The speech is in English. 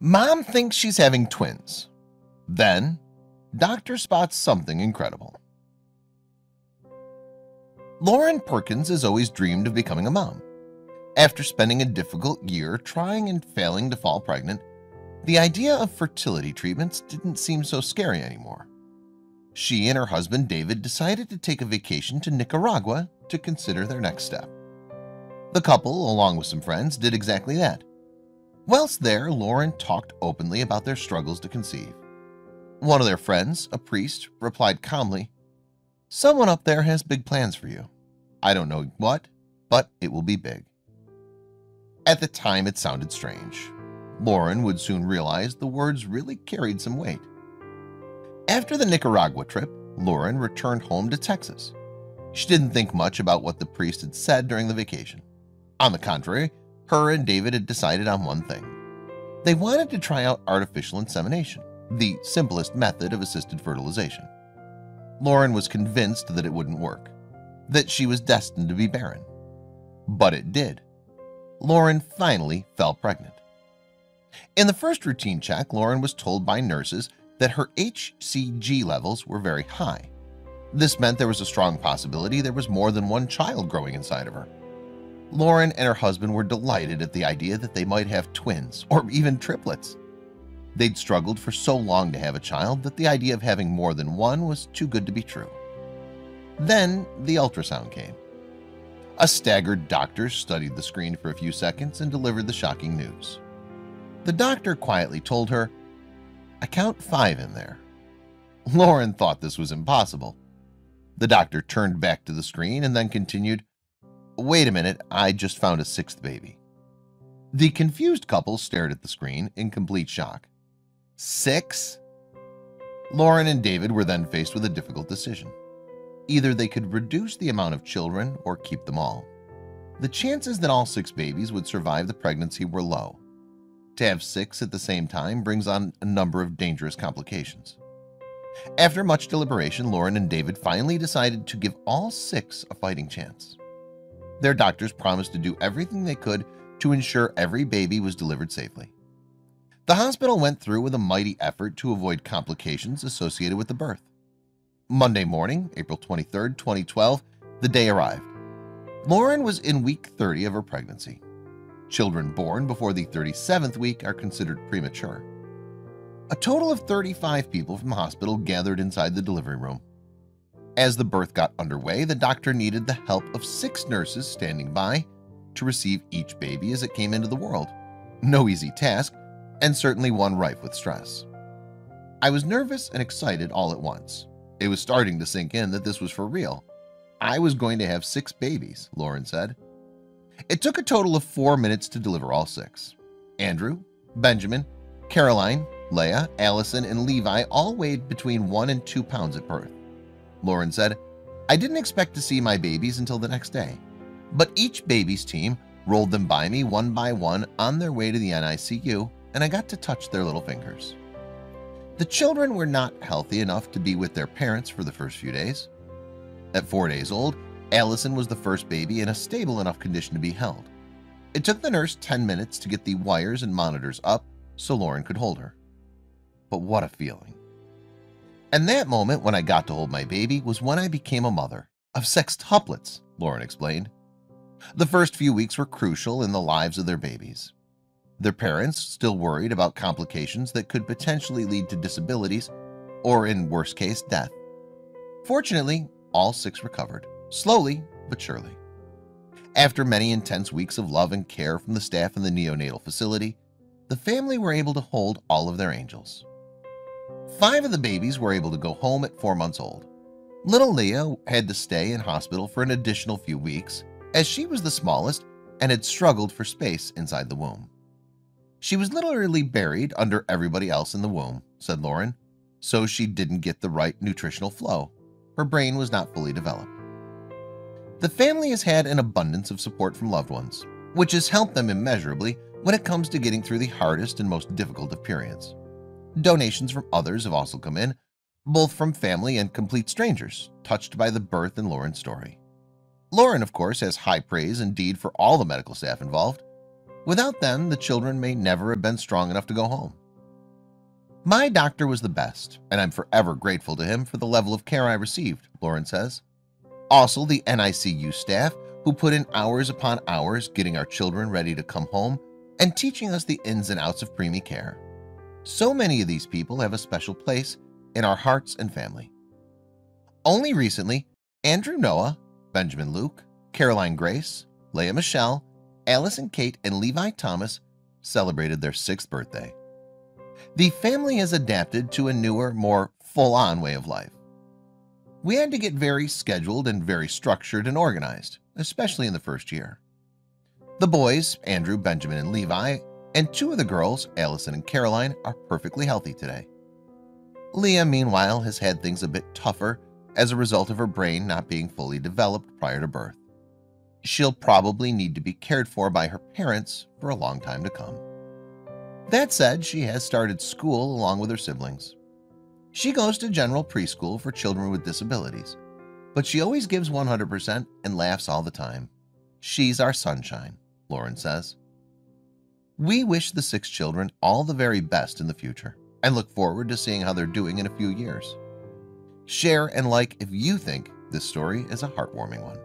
Mom thinks she's having twins. Then, doctor spots something incredible. Lauren Perkins has always dreamed of becoming a mom. After spending a difficult year trying and failing to fall pregnant, the idea of fertility treatments didn't seem so scary anymore. She and her husband David decided to take a vacation to Nicaragua to consider their next step. The couple, along with some friends, did exactly that. Whilst there, Lauren talked openly about their struggles to conceive. One of their friends, a priest, replied calmly, Someone up there has big plans for you. I don't know what, but it will be big. At the time, it sounded strange. Lauren would soon realize the words really carried some weight. After the Nicaragua trip, Lauren returned home to Texas. She didn't think much about what the priest had said during the vacation. On the contrary, her and David had decided on one thing. They wanted to try out artificial insemination, the simplest method of assisted fertilization. Lauren was convinced that it wouldn't work, that she was destined to be barren. But it did. Lauren finally fell pregnant. In the first routine check, Lauren was told by nurses that her HCG levels were very high. This meant there was a strong possibility there was more than one child growing inside of her. Lauren and her husband were delighted at the idea that they might have twins or even triplets. They'd struggled for so long to have a child that the idea of having more than one was too good to be true. Then the ultrasound came. A staggered doctor studied the screen for a few seconds and delivered the shocking news. The doctor quietly told her, I count five in there. Lauren thought this was impossible. The doctor turned back to the screen and then continued, Wait a minute, I just found a sixth baby. The confused couple stared at the screen in complete shock. Six? Lauren and David were then faced with a difficult decision. Either they could reduce the amount of children or keep them all. The chances that all six babies would survive the pregnancy were low. To have six at the same time brings on a number of dangerous complications. After much deliberation, Lauren and David finally decided to give all six a fighting chance. Their doctors promised to do everything they could to ensure every baby was delivered safely. The hospital went through with a mighty effort to avoid complications associated with the birth. Monday morning, April 23, 2012, the day arrived. Lauren was in week 30 of her pregnancy. Children born before the 37th week are considered premature. A total of 35 people from the hospital gathered inside the delivery room. As the birth got underway, the doctor needed the help of six nurses standing by to receive each baby as it came into the world. No easy task, and certainly one rife with stress. I was nervous and excited all at once. It was starting to sink in that this was for real. I was going to have six babies, Lauren said. It took a total of four minutes to deliver all six. Andrew, Benjamin, Caroline, Leah, Allison, and Levi all weighed between one and two pounds at birth. Lauren said, I didn't expect to see my babies until the next day, but each baby's team rolled them by me one by one on their way to the NICU, and I got to touch their little fingers. The children were not healthy enough to be with their parents for the first few days. At four days old, Allison was the first baby in a stable enough condition to be held. It took the nurse 10 minutes to get the wires and monitors up so Lauren could hold her. But what a feeling. And that moment when I got to hold my baby was when I became a mother of sextuplets, Lauren explained. The first few weeks were crucial in the lives of their babies. Their parents still worried about complications that could potentially lead to disabilities or in worst case death. Fortunately, all six recovered slowly but surely. After many intense weeks of love and care from the staff in the neonatal facility, the family were able to hold all of their angels. Five of the babies were able to go home at four months old. Little Leah had to stay in hospital for an additional few weeks as she was the smallest and had struggled for space inside the womb. She was literally buried under everybody else in the womb, said Lauren, so she didn't get the right nutritional flow. Her brain was not fully developed. The family has had an abundance of support from loved ones, which has helped them immeasurably when it comes to getting through the hardest and most difficult of periods. Donations from others have also come in, both from family and complete strangers, touched by the birth and Lauren's story. Lauren, of course, has high praise indeed for all the medical staff involved. Without them, the children may never have been strong enough to go home. My doctor was the best, and I'm forever grateful to him for the level of care I received, Lauren says. Also, the NICU staff who put in hours upon hours getting our children ready to come home and teaching us the ins and outs of preemie care. So many of these people have a special place in our hearts and family. Only recently, Andrew Noah, Benjamin Luke, Caroline Grace, Leah Michelle, Allison Kate, and Levi Thomas celebrated their sixth birthday. The family has adapted to a newer, more full-on way of life. We had to get very scheduled and very structured and organized, especially in the first year. The boys, Andrew, Benjamin, and Levi, and two of the girls, Allison and Caroline, are perfectly healthy today. Leah, meanwhile, has had things a bit tougher as a result of her brain not being fully developed prior to birth. She'll probably need to be cared for by her parents for a long time to come. That said, she has started school along with her siblings. She goes to general preschool for children with disabilities, but she always gives 100% and laughs all the time. She's our sunshine, Lauren says. We wish the six children all the very best in the future and look forward to seeing how they're doing in a few years. Share and like if you think this story is a heartwarming one.